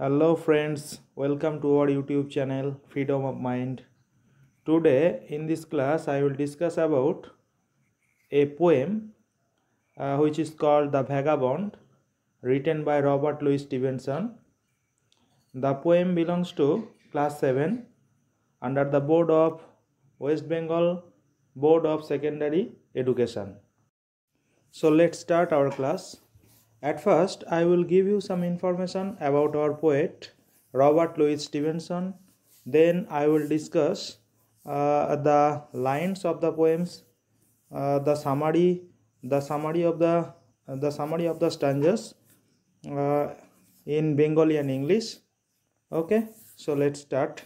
Hello, friends. Welcome to our YouTube channel, Freedom of Mind. Today, in this class, I will discuss about a poem uh, which is called The Vagabond, written by Robert Louis Stevenson. The poem belongs to class 7 under the board of West Bengal Board of Secondary Education. So, let's start our class. At first, I will give you some information about our poet Robert Louis Stevenson. Then, I will discuss uh, the lines of the poems, uh, the summary, the summary of the the summary of the stanzas uh, in Bengali and English. Okay, so let's start.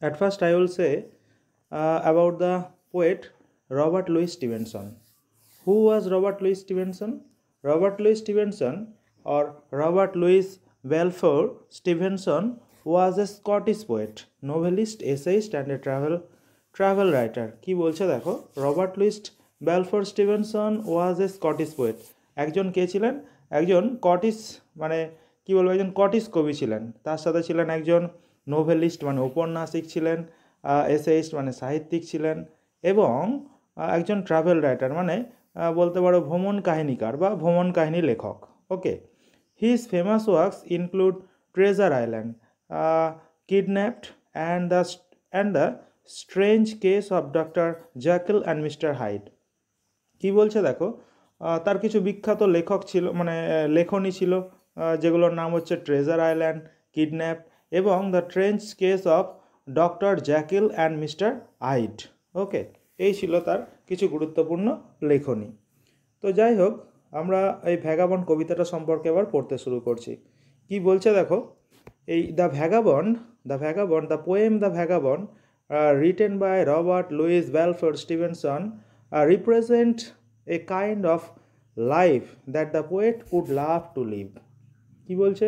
At first, I will say uh, about the poet Robert Louis Stevenson. Who was Robert Louis Stevenson? Robert Louis Stevenson or Robert Louis Balfour Stevenson was a Scottish poet, novelist, essayist and a travel travel writer. কি বলছে দেখো? Robert Louis Balfour Stevenson was a Scottish poet একজন কে ছিলেন? একজন কটিস মানে কি বলব একজন কটিস কবি ছিলেন। তার সাথে ছিলেন একজন নোভেলিস্ট মানে উপন্যাসিক ছিলেন এসেইস্ট মানে সাহিত্যিক ছিলেন এবং একজন ট্রাভেল রাইটার মানে বলতে পারো ভ্রমণ কাহিনীকার বা ভ্রমণ কাহিনী লেখক okay his famous works include Treasure Island kidnapped and the and the strange case of doctor Jekyll and mister Hyde কি বলছে দেখো? তার কিছু বিখ্যাত লেখক ছিল মানে লেখনী ছিল যেগুলোর নাম হচ্ছে ট্রেজার আইল্যান্ড কিডন্যাপ এবং the strange case of doctor Jekyll and mister Hyde okay এই ছিল তার কিছু গুরুত্বপূর্ণ লেখনী। তো যাই হোক, আমরা এই ভ্যাগাবন কবিতাটা সম্পর্কে এবার পড়তে শুরু করছি। কি বলছে দেখো? এই the vagabond the vagabond the poem the vagabond written by Robert Louis ব্যালফোর্ড Stevenson represent a kind of life that the poet would love to live কি বলছে?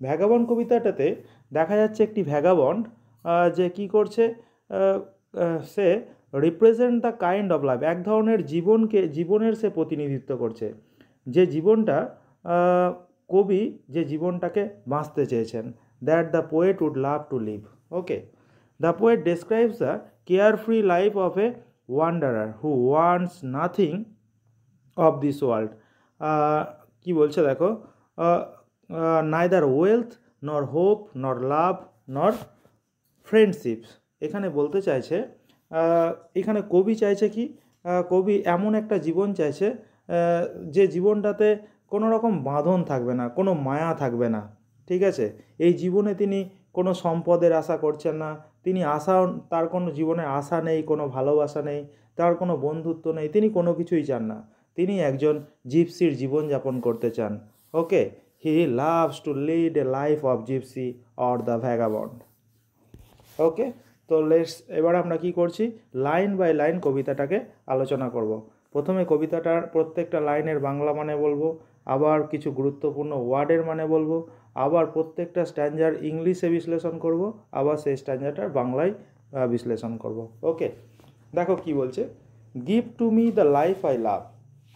ভ্যাগাবন কবিতাটাতে দেখা যাচ্ছে একটি ভ্যাগাবন্ড যে কি করছে? সে represent the kind of life এক ধরনের জীবনকে, জীবনের সে প্রতিনিধিত্ব করছে। যে জীবনটা কবি যে জীবনটাকে বাঁচতে চেয়েছেন that the poet would love to live okay the poet describes the carefree life of a wanderer who wants nothing of this world কি বলছে দেখো? নাইদার ওয়েলথ নর হোপ নর লাভ নর ফ্রেন্ডশিপস এখানে বলতে চাইছে এখানে কবি চাইছে কি? কবি এমন একটা জীবন চাইছে যে জীবনটাতে কোনো রকম বাঁধন থাকবে না, কোনো মায়া থাকবে না, ঠিক আছে? এই জীবনে তিনি কোনো সম্পদের আশা করছেন না, তিনি আশাও তার কোনো জীবনে আশা নেই, কোনো ভালোবাসা নেই, তার কোনো বন্ধুত্ব নেই, তিনি কোনো কিছুই চান না। তিনি একজন জিপসির জীবনযাপন করতে চান okay he loves to lead a life of gypsy or the vagabond okay তো লেটস এবার আমরা কি করছি? লাইন বাই লাইন কবিতাটাকে আলোচনা করব। প্রথমে কবিতাটার প্রত্যেকটা লাইনের বাংলা মানে বলব, আবার কিছু গুরুত্বপূর্ণ ওয়ার্ডের মানে বলব, আবার প্রত্যেকটা স্ট্যান্ডার ইংলিশে বিশ্লেষণ করব, আবার সেই স্ট্যান্ডারটার বাংলায় বিশ্লেষণ করব। ওকে দেখো কি বলছে give to me the life I love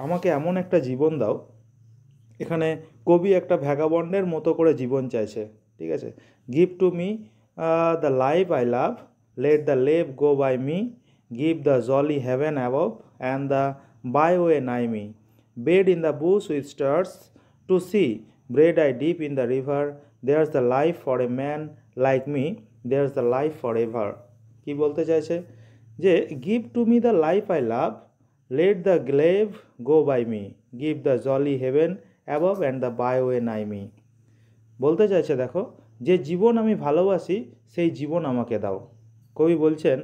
আমাকে এমন একটা জীবন দাও, এখানে কবি একটা ভ্যাগাবন্ডের মতো করে জীবন চাইছে, ঠিক আছে? Give to me the life I love lave go by me give the jolly heaven above and the byway nigh me bed in the bush with stars to see bread I dip in the river there's the life for a man like me there's the life for ever কী বলতে চাইছে? যে give to me the life I love let the lave go by me give the jolly heaven above and the byway nigh me বলতে চাইছে, দেখো, যে জীবন আমি ভালোবাসি, সেই জীবন আমাকে দাও। কবি বলছেন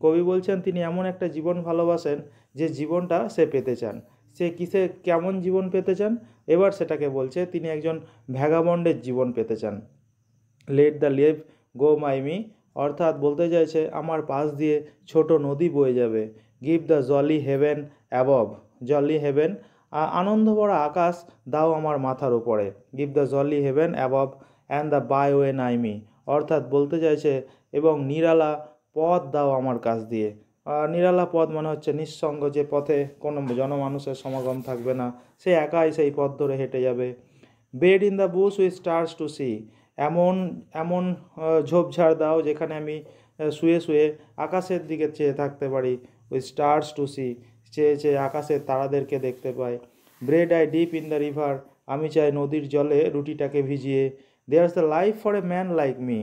কবি বলছেন, তিনি এমন একটা জীবন ভালোবাসেন যে জীবনটা সে পেতে চান। সে কিসে কেমন জীবন পেতে চান? এবার সেটাকে বলছে, তিনি একজন ভ্যাগাবন্ডের জীবন পেতে চান। Let the lave go by me অর্থাৎ বলতে চাইছে, আমার পাশ দিয়ে ছোট নদী বয়ে যাবে। Give the jolly heaven above jolly heaven আনন্দ ভরা আকাশ দাও আমার মাথার উপরে। Give the jolly heaven above and the byway nigh me অর্থাৎ বলতে চাইছে এবং নিরালা পথ দাও আমার কাছ দিয়ে। নিরালা পথ মানে হচ্ছে নিঃসঙ্গ যে পথে কোনো জনমানুষের সমাগম থাকবে না, সে একাই সেই পথ ধরে হেঁটে যাবে। Bed in the bush with stars to see এমন এমন ঝোপঝাড় দাও যেখানে আমি শুয়ে শুয়ে আকাশের দিকে চেয়ে থাকতে পারি। উইথ স্টার্স টু সি চেয়ে চেয়ে আকাশের তারাদেরকে দেখতে পাই। Bread I dip in the river আমি চাই নদীর জলে রুটিটাকে ভিজিয়ে। There's the life for a man like me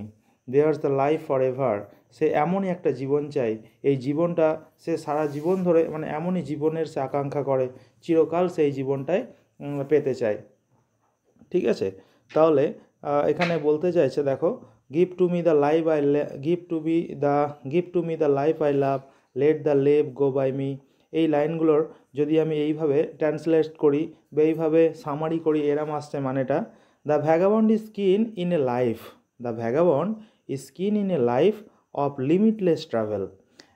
there's the life for ever সে এমনই একটা জীবন চাই। এই জীবনটা সে সারা জীবন ধরে মানে এমনই জীবনের সে আকাঙ্ক্ষা করে, চিরকাল সেই জীবনটাই পেতে চায়। ঠিক আছে? তাহলে এখানে বলতে চাইছে, দেখো give to me the life I give to be the give to me the life I love let the lave go by me এই লাইনগুলোর যদি আমি এইভাবে ট্রান্সলেট করি বা এইভাবে সামারি করি এরাম আসছে মানেটা the vagabond is keen in a life the vagabond skin in a life of limitless travel.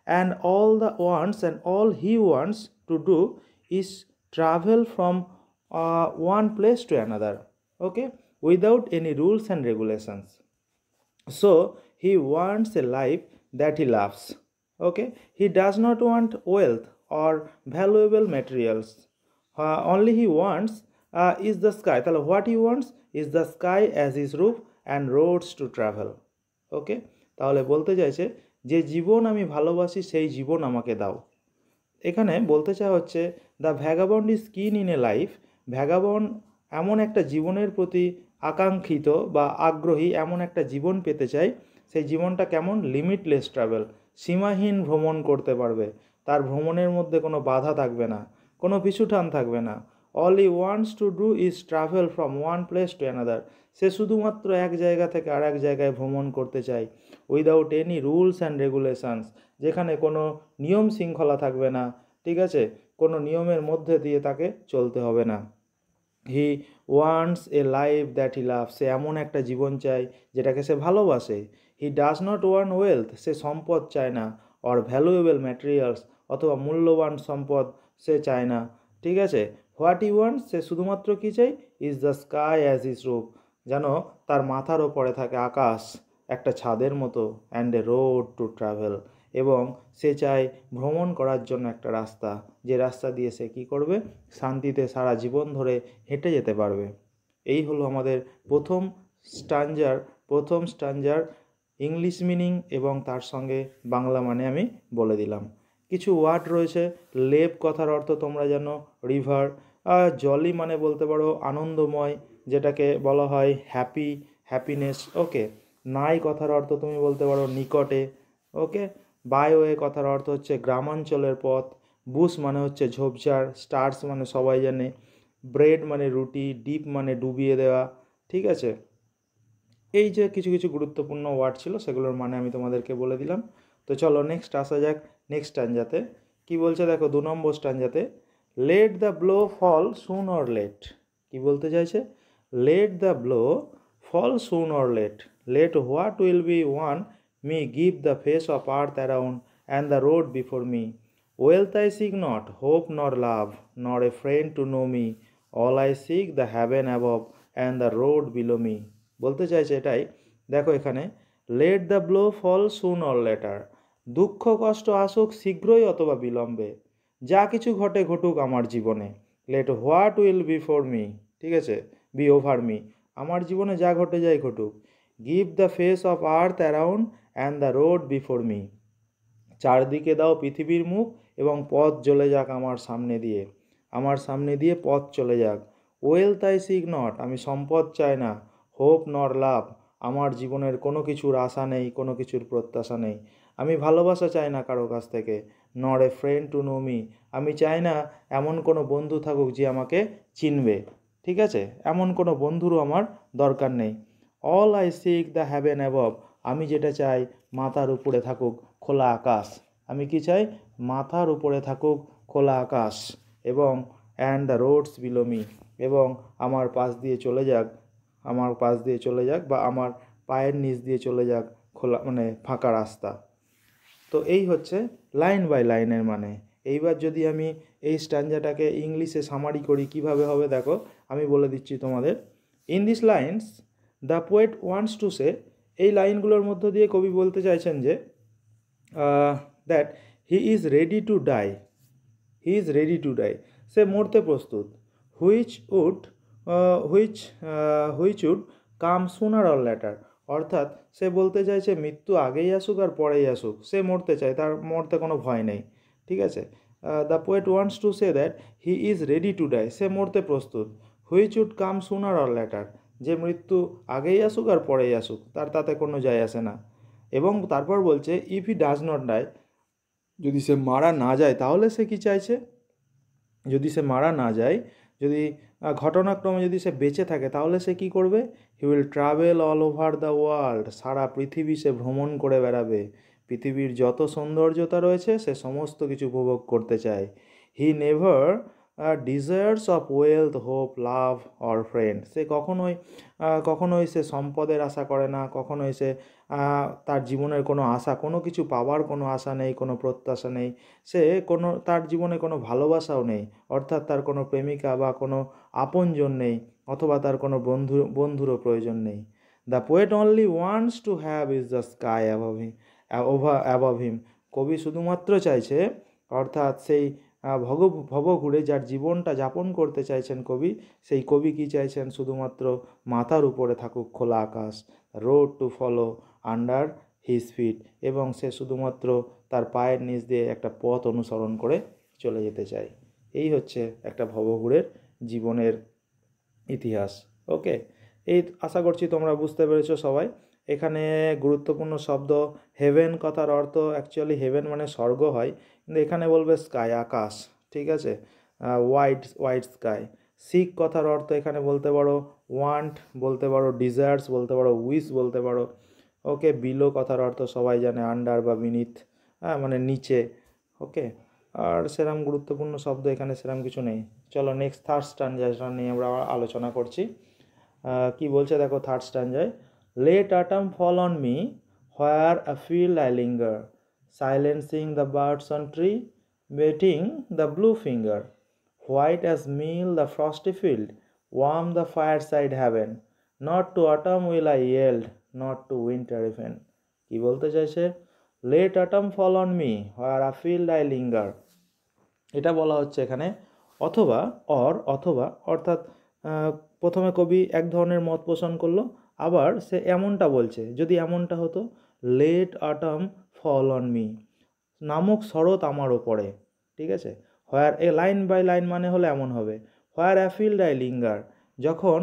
And all the wants and all he wants to do is travel from uh, one place to another, okay, without any rules and regulations. So he wants a life that he loves, okay. He does not want wealth or valuable materials. Uh, only he wants uh, is the sky. What he wants is the sky as his roof and roads to travel. Okay? তাহলে বলতে চাইছে যে জীবন আমি ভালোবাসি, সেই জীবন আমাকে দাও। এখানে বলতে চাওয়া হচ্ছে the vagabond is keen in a life vagabond এমন একটা জীবনের প্রতি আকাঙ্ক্ষিত বা আগ্রহী এমন একটা জীবন পেতে চাই সেই জীবনটা কেমন? লিমিটলেস ট্রাভেল সীমাহীন ভ্রমণ করতে পারবে। তার ভ্রমণের মধ্যে কোনো বাধা থাকবে না। কোনো পিছুটান থাকবে না। All he wants to do is travel from one place to another সে শুধুমাত্র এক জায়গা থেকে আর এক জায়গায় ভ্রমণ করতে চায় without any rules and regulations যেখানে কোনো নিয়ম শৃঙ্খলা থাকবে না, ঠিক আছে? কোনো নিয়মের মধ্যে দিয়ে তাকে চলতে হবে না। He wants a life that he love সে এমন একটা জীবন চায় যেটাকে সে ভালোবাসে। He does not want wealth সে সম্পদ চায় না অর ভ্যালুয়েবল ম্যাটেরিয়ালস অথবা মূল্যবান সম্পদ সে চায় না, ঠিক আছে? হোয়াট ই ওয়ান্টস সে শুধুমাত্র কী চাই is the sky as his roof যেন তার মাথার ওপরে থাকে আকাশ, একটা ছাদের মতো and a road to travel এবং সে চায় ভ্রমণ করার জন্য একটা রাস্তা। যে রাস্তা দিয়ে সে কী করবে? শান্তিতে সারা জীবন ধরে হেঁটে যেতে পারবে। এই হলো আমাদের প্রথম স্টাঞ্জার প্রথম স্টাঞ্জার ইংলিশ মিনিং এবং তার সঙ্গে বাংলা মানে আমি বলে দিলাম। কিছু ওয়ার্ড রয়েছে, লেপ কথার অর্থ তোমরা জানো, রিভার জলি মানে বলতে পারো আনন্দময় যেটাকে বলা হয় হ্যাপি হ্যাপিনেস ওকে নাই কথার অর্থ তুমি বলতে পারো নিকটে ওকে বায়োয়ে কথার অর্থ হচ্ছে গ্রামাঞ্চলের পথ বুশ মানে হচ্ছে ঝোপঝাড় স্টার্স মানে সবাই জানে ব্রেড মানে রুটি ডিপ মানে ডুবিয়ে দেওয়া, ঠিক আছে? এই যে কিছু কিছু গুরুত্বপূর্ণ ওয়ার্ড ছিল সেগুলোর মানে আমি তোমাদেরকে বলে দিলাম। তো চলো নেক্সট আসা যাক নেক্সট স্ট্যান্ডাতে কি বলছে দেখো, দু নম্বর স্ট্যান্ডাতে let the blow fall soon or late কি বলতে চাইছে? Let the blow fall soon or late late what will be on me give the face of earth around and the road before me wealth I seek not hope nor love nor a friend to know me all I seek the heaven above and the road below me বলতে চাইছে এটাই, দেখো এখানে let the blow fall soon or later দুঃখ কষ্ট আসুক শীঘ্রই অথবা বিলম্বে। যা কিছু ঘটে ঘটুক আমার জীবনে। Let what will be for me ঠিক আছে? বি ওভার মি আমার জীবনে যা ঘটে যায় ঘটুক। Give the face of earth around and the road before me চারদিকে দাও পৃথিবীর মুখ এবং পথ চলে যাক আমার সামনে দিয়ে। আমার সামনে দিয়ে পথ চলে যাক। ওয়েলথ আই সিক নট আমি সম্পদ চাই না। হোপ নর লাভ আমার জীবনের কোনো কিছুর আশা নেই, কোনো কিছুর প্রত্যাশা নেই। আমি ভালোবাসা চাই না কারও কাছ থেকে। Nor a friend to know me আমি চাই না এমন কোনো বন্ধু থাকুক যে আমাকে চিনবে। ঠিক আছে? এমন কোনো বন্ধুরও আমার দরকার নেই। All I seek the heaven above আমি যেটা চাই মাথার উপরে থাকুক, খোলা আকাশ। আমি কি চাই? মাথার উপরে থাকুক, খোলা আকাশ। এবং and the roads below me এবং, আমার পাশ দিয়ে চলে যাক, আমার পাশ দিয়ে চলে যাক বা আমার পায়ের নিচ দিয়ে চলে যাক, খোলা মানে ফাঁকা রাস্তা। তো এই হচ্ছে লাইন বাই লাইনের মানে। এইবার যদি আমি এই স্ট্যান্ডাটাকে ইংলিশে সামারি করি, কীভাবে হবে দেখো? আমি বলে দিচ্ছি তোমাদের। In this lines the poet wants to say এই লাইনগুলোর মধ্য দিয়ে কবি বলতে চাইছেন যে that he is ready to die he is ready to die সে মরতে প্রস্তুত which would which which would come sooner or later অর্থাৎ সে বলতে চাইছে মৃত্যু আগেই আসুক আর পরেই আসুক, সে মরতে চায়, তার মরতে কোনো ভয় নেই, ঠিক আছে? The poet wants to say that he is ready to die সে মরতে প্রস্তুত which would come sooner or later যে মৃত্যু আগেই আসুক আর পরেই আসুক, তার তাতে কোনো যায় আসে না। এবং তারপর বলছে if he does not die যদি সে মারা না যায়, তাহলে সে কি চাইছে? যদি সে মারা না যায়, যদি ঘটনাক্রমে যদি সে বেঁচে থাকে, তাহলে সে কি করবে? He will travel all over the world সারা পৃথিবী সে ভ্রমণ করে বেড়াবে। পৃথিবীর যত সৌন্দর্যতা রয়েছে, সে সমস্ত কিছু উপভোগ করতে চায়। He never desires of wealth hope love or friend সে কখনোই কখনোই সে সম্পদের আশা করে না, কখনোই সে তার জীবনের কোনো আশা, কোনো কিছু পাওয়ার কোনো আশা নেই, কোনো প্রত্যাশা নেই। সে কোনো, তার জীবনে কোনো ভালোবাসাও নেই, অর্থাৎ তার কোনো প্রেমিকা বা কোনো আপনজন নেই, অথবা তার কোনো বন্ধু, বন্ধুরও প্রয়োজন নেই। The poet only wants to have is the sky above him over above him কবি শুধুমাত্র চাইছে, অর্থাৎ সেই ভগ, ভবঘুরে যার জীবনটা যাপন করতে চাইছেন কবি, সেই কবি কি চাইছেন? শুধুমাত্র মাথার উপরে থাকুক খোলা আকাশ, road to follow under his feet এবং সে শুধুমাত্র তার পায়ের নিচ দিয়ে একটা পথ অনুসরণ করে চলে যেতে চায়। এই হচ্ছে একটা ভবঘুরের জীবনের ইতিহাস। ওকে এই আশা করছি তোমরা বুঝতে পেরেছ সবাই। এখানে গুরুত্বপূর্ণ শব্দ হেভেন কথার অর্থ অ্যাকচুয়ালি হেভেন মানে স্বর্গ হয়। কিন্তু এখানে বলবে স্কাই আকাশ, ঠিক আছে? হোয়াইট হোয়াইট স্কাই সিক কথার অর্থ এখানে বলতে পারো ওয়ান্ট বলতে পারো ডিজায়ার্স বলতে পারো উইস বলতে পারো। ওকে বিলো কথার অর্থ সবাই জানে আন্ডার বা বিনিথ হ্যাঁ মানে নিচে। ওকে আর সেরম গুরুত্বপূর্ণ শব্দ এখানে সেরম কিছু নেই। চলো নেক্সট থার্ড স্ট্যান্ড স্ট্যান্ডার নিয়ে আমরা আলোচনা করছি। কি বলছে দেখো third স্ট্যান্ডায় let fall on me where afield I linger silencing the birds on tree beating the blue finger white as meal the frosty field warm the fireside haven not to autumn will I yield not to winter even কী বলতে চাইছে? Let autumn fall on me where afield I linger এটা বলা হচ্ছে এখানে, অথবা or অথবা, অর্থাৎ প্রথমে কবি এক ধরনের মত পোষণ করল আবার সে এমনটা বলছে, যদি এমনটা হতো let autumn fall on me নামক শরৎ আমার ওপরে, ঠিক আছে? Where a line by line মানে হলে এমন হবে। হোয়ার অ্যাফিল্ড আই লিঙ্গার যখন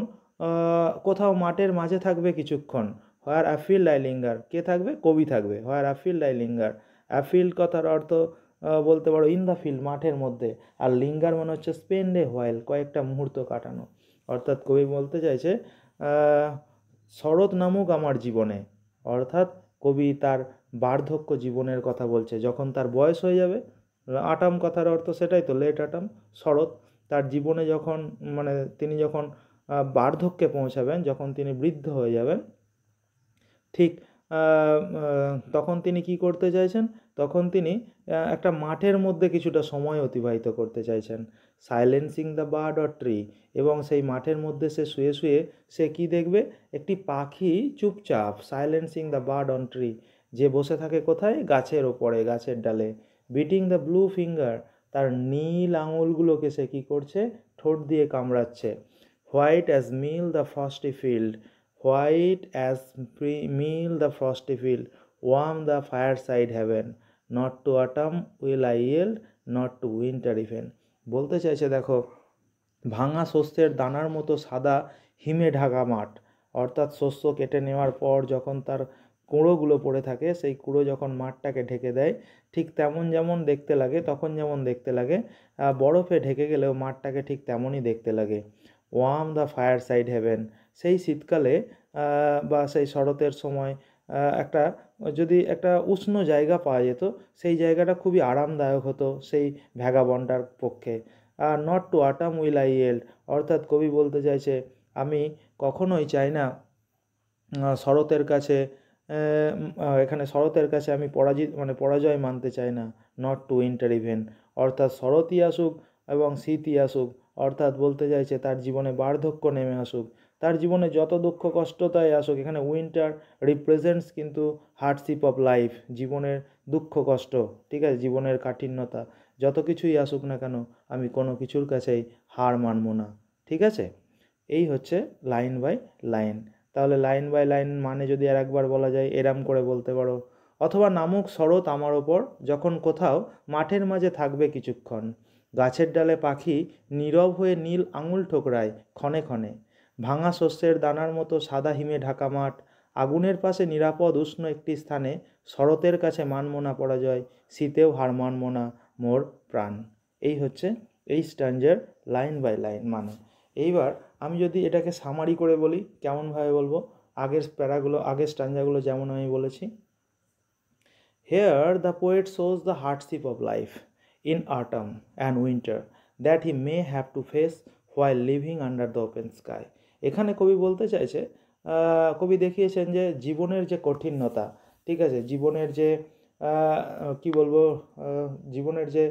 কোথাও মাঠের মাঝে থাকবে কিছুক্ষণ। হোয়ার অ্যাফিল্ড আই লিঙ্গার কে থাকবে? কবি থাকবে। হোয়ার অ্যাফিল্ড আই লিঙ্গার অ্যাফিল্ড কথার অর্থ বলতে পারো ইন দ্য ফিল্ড মাঠের মধ্যে। আর লিঙ্গার মানে হচ্ছে স্পেন্ড এ হোয়াইল কয়েকটা মুহূর্ত কাটানো। অর্থাৎ কবি বলতে চাইছে শরৎ নামুক আমার জীবনে। অর্থাৎ কবি তার বার্ধক্য জীবনের কথা বলছে। যখন তার বয়স হয়ে যাবে, আটাম কথার অর্থ সেটাই তো, লেট আটাম, শরৎ। তার জীবনে যখন মানে তিনি যখন বার্ধক্যে পৌঁছাবেন, যখন তিনি বৃদ্ধ হয়ে যাবেন, ঠিক তখন তিনি কি করতে চাইছেন? তখন তিনি একটা মাঠের মধ্যে কিছুটা সময় অতিবাহিত করতে চাইছেন। Silencing the bird or tree এবং সেই মাঠের মধ্যে সে শুয়ে শুয়ে সে কি দেখবে? একটি পাখি চুপচাপ silencing the bird on tree. যে বসে থাকে কোথায়? গাছের ওপরে, গাছের ডালে। বিটিং দ্য ব্লু ফিঙ্গার, তার নীল আঙুলগুলোকে সে কী করছে? ঠোঁট দিয়ে কামড়াচ্ছে। White as milk the frosty field, white as milk the frosty field, warm the fireside haven not to autumn will I yield not to winter even. বলতে চাইছে, দেখো, ভাঙা শস্যের দানার মতো সাদা হিমে ঢাকা মাঠ। অর্থাৎ শস্য কেটে নেওয়ার পর যখন তার কুঁড়োগুলো পড়ে থাকে, সেই কুঁড়ো যখন মাঠটাকে ঢেকে দেয়, ঠিক তেমন যেমন দেখতে লাগে, তখন যেমন দেখতে লাগে। বরফে ঢেকে গেলেও মাঠটাকে ঠিক তেমনই দেখতে লাগে। Warm the fireside haven. সেই শীতকালে বা সেই শরতের সময় একটা, যদি একটা উষ্ণ জায়গা পাওয়া যেত, সেই জায়গাটা খুবই আরামদায়ক হতো সেই ভ্যাগাবনটার পক্ষে। আর not to autumn will I yield অর্থাৎ কবি বলতে চাইছে, আমি কখনোই চাই না শরতের কাছে এখানে শরতের কাছে আমি পরাজিত মানে পরাজয় মানতে চাই না নট টু উইন্টার ইভেন অর্থাৎ শরৎই আসুক এবং শীতই আসুক, অর্থাৎ বলতে চাইছে তার জীবনে বার্ধক্য নেমে আসুক। তার জীবনে যত দুঃখ কষ্ট তাই আসুক, এখানে উইন্টার রিপ্রেজেন্টস কিন্তু হার্ডশিপ অফ লাইফ জীবনের দুঃখ কষ্ট, ঠিক আছে? জীবনের কাঠিন্যতা, যত কিছুই আসুক না কেন, আমি কোনো কিছুর কাছেই হার মানব না, ঠিক আছে? এই হচ্ছে লাইন বাই লাইন তাহলে লাইন বাই লাইন মানে যদি আর একবার বলা যায়, এরাম করে বলতে পারো। অথবা নামক শরৎ আমার ওপর, যখন কোথাও মাঠের মাঝে থাকবে কিছুক্ষণ। গাছের ডালে পাখি নীরব হয়ে নীল আঙুল ঠোকরায় ক্ষণে ক্ষণে। ভাঙা শস্যের দানার মতো সাদা হিমে ঢাকা মাঠ। আগুনের পাশে নিরাপদ উষ্ণ একটি স্থানে শরতের কাছে মানমো না পরাজয়, শীতেও হার মানমো না মোর প্রাণ। এই হচ্ছে এই স্ট্যান্ডের লাইন বাই লাইন মানে। এইবার আমি যদি এটাকে সামারি করে বলি, কেমনভাবে বলব? আগের প্যারাগুলো, আগের স্ট্যান্ডাগুলো যেমন আমি বলেছি। Here the poet shows the hardship of life in autumn and winter that he may have to face while living under the open sky এখানে কবি বলতে চাইছে কবি দেখিয়েছেন যে জীবনের যে কঠিনতা, ঠিক আছে? জীবনের যে কি বলব জীবনের যে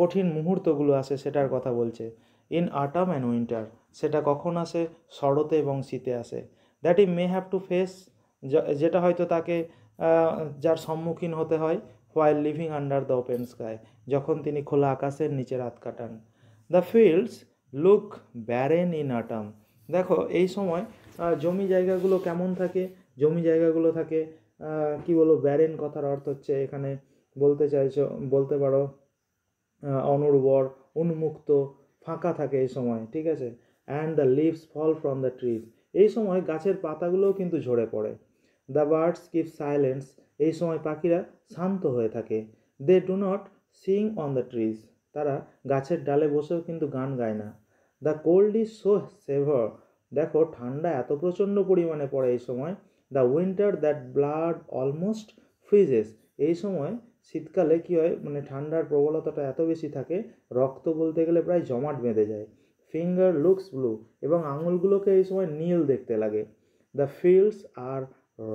কঠিন মুহূর্তগুলো আসে সেটার কথা বলছে। ইন আটাম অ্যান্ড উইন্টার সেটা কখন আসে? শরতে এবং শীতে আসে। That he may have to face যেটা হয়তো তাকে যার সম্মুখীন হতে হয় while living under the open sky যখন তিনি খোলা আকাশের নিচে রাত কাটান। The fields look barren in autumn দেখো, এই সময় জমি জায়গাগুলো কেমন থাকে? জমি জায়গাগুলো থাকে কি বলব ব্যারেন কথার অর্থ হচ্ছে এখানে বলতে চাইছো, বলতে পারো অনুর্বর, উন্মুক্ত, ফাঁকা থাকে এই সময়, ঠিক আছে? And the leaves fall from the trees এই সময় গাছের পাতাগুলোও কিন্তু ঝরে পড়ে। দ্য বার্ডস কিপ সাইলেন্স এই সময় পাখিরা শান্ত হয়ে থাকে। They do not sing on the trees তারা গাছের ডালে বসেও কিন্তু গান গায় না। The cold is so severe দেখো, ঠান্ডা এত প্রচণ্ড পরিমাণে পড়ে এই সময়। The winter that blood almost freezes এই সময় শীতকালে কী হয় মানে ঠান্ডার প্রবলতাটা এত বেশি থাকে, রক্ত বলতে গেলে প্রায় জমাট বেঁধে যায়। ফিঙ্গার লুকস ব্লু এবং আঙুলগুলোকে এই সময় নীল দেখতে লাগে। The fields are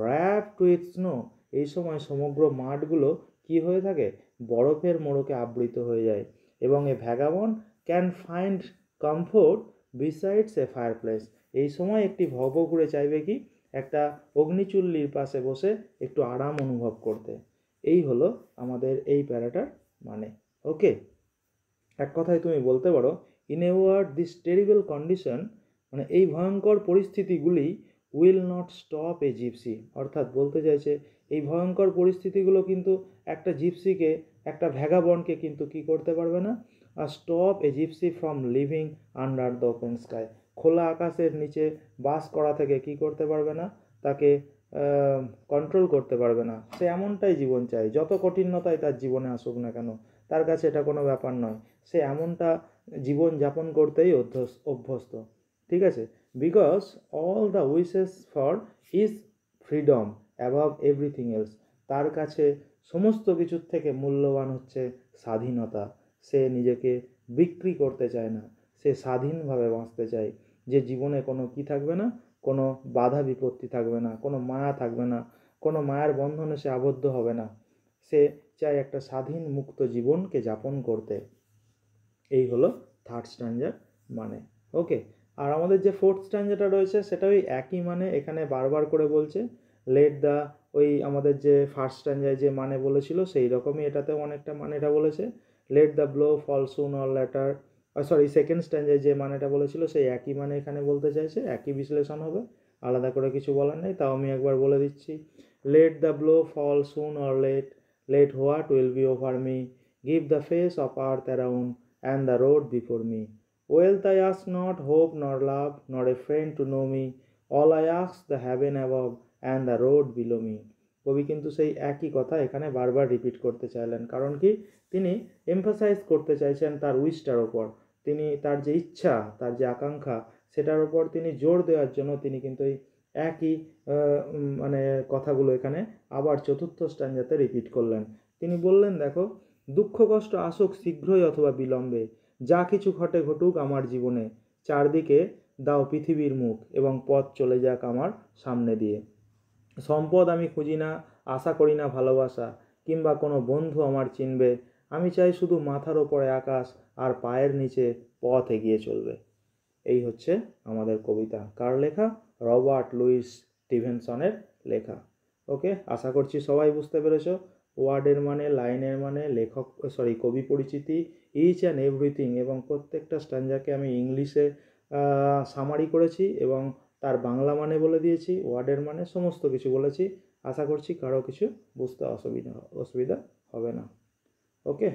wrap with snow এই সময় সমগ্র মাঠগুলো কি হয়ে থাকে, বরফের মোড়কে আবৃত হয়ে যায় এবং a vagabond can find comfort besides a fireplace এই সময় একটি ভবঘুরে চাইবে কি? একটা অগ্নিচুল্লির পাশে বসে একটু আরাম অনুভব করতে। এই হলো আমাদের এই প্যারাটার মানে। ওকে? এক কথায় তুমি বলতে পারো in a word this terrible condition মানে এই ভয়ঙ্কর পরিস্থিতিগুলি will not stop a gypsy অর্থাৎ বলতে চাইছে, এই ভয়ঙ্কর পরিস্থিতিগুলো কিন্তু একটা জিপসিকে একটা ভ্যাগাবনকে কিন্তু কি করতে পারবে না? Stop a gypsy from living under the open sky খোলা আকাশের নিচে বাস করা থেকে কি করতে পারবে না? তাকে কন্ট্রোল করতে পারবে না। সে এমনটাই জীবন চায়। যত কঠিনতাই তার জীবনে আসুক না কেন, তার কাছে এটা কোনো ব্যাপার নয়। সে এমনটা জীবন যাপন করতেই অভ্যস অভ্যস্ত। ঠিক আছে? Because all the wishes for is freedom above everything else তার কাছে সমস্ত কিছুর থেকে মূল্যবান হচ্ছে স্বাধীনতা। সে নিজেকে বিক্রি করতে চায় না, সে স্বাধীনভাবে বাঁচতে চায়। যে জীবনে কোনো কি থাকবে না, কোনো বাধা বিপত্তি থাকবে না, কোনো মায়া থাকবে না, কোনো মায়ার বন্ধনে সে আবদ্ধ হবে না। সে চায় একটা স্বাধীন মুক্ত জীবনকে যাপন করতে। এই হলো থার্ড স্ট্যান্ডার মানে। ওকে আর আমাদের যে ফোর্থ স্ট্যান্ডারটা রয়েছে সেটা ওই একই মানে এখানে বারবার করে বলছে লেট দ্য ওই আমাদের যে ফার্স্ট স্ট্যান্ডার যে মানে বলেছিল, সেই রকমই এটাতেও অনেকটা মানেটা বলেছে। Let the blow fall soon or later sorry second stanza যে মানেটা বলেছিল সেই একই মানে এখানে বলতে চাইছে একই বিশ্লেষণ হবে আলাদা করে কিছু বলার নেই তাও আমি একবার বলে দিচ্ছি let the blow fall soon or late let what will be over me give the face of earth around and the road before me Wealth I ask not, hope nor love, nor a friend to know me. All I ask the heaven above and the road below me. কবি কিন্তু সেই একই কথা এখানে বারবার repeat করতে চাইলেন। কারণ কি? তিনি এমফাসাইজ করতে চাইছেন তার উইশটার ওপর। তিনি তার যে ইচ্ছা, তার যে আকাঙ্ক্ষা, সেটার ওপর তিনি জোর দেওয়ার জন্য তিনি কিন্তু এই একই মানে কথাগুলো এখানে আবার চতুর্থ স্ট্যান্ডাতে রিপিট করলেন। তিনি বললেন, দেখো, দুঃখ, কষ্ট, আসুক, শীঘ্রই অথবা বিলম্বে। যা কিছু ঘটে ঘটুক আমার জীবনে। চারদিকে দাও পৃথিবীর মুখ এবং পথ চলে যাক আমার সামনে দিয়ে। সম্পদ আমি খুঁজি না, আশা করি না ভালোবাসা, কিংবা কোনো বন্ধু আমার চিনবে। আমি চাই শুধু মাথার ওপরে আকাশ আর পায়ের নিচে পথ এগিয়ে চলবে। এই হচ্ছে আমাদের কবিতা। কার লেখা? রবার্ট লুইস স্টিভেনসনের লেখা। ওকে, আশা করছি সবাই বুঝতে পেরেছ। ওয়ার্ডের মানে লাইনের মানে লেখক, সরি, কবি পরিচিতি ইচ অ্যান্ড এভরিথিং এবং প্রত্যেকটা স্ট্যান্ডাকে আমি ইংলিশে সামারি করেছি এবং তার বাংলা মানে বলে দিয়েছি, ওয়ার্ডের মানে সমস্ত কিছু বলেছি। আশা করছি কারও কিছু বুঝতে অসুবিধা অসুবিধা হবে না। Okay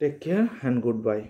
take care and goodbye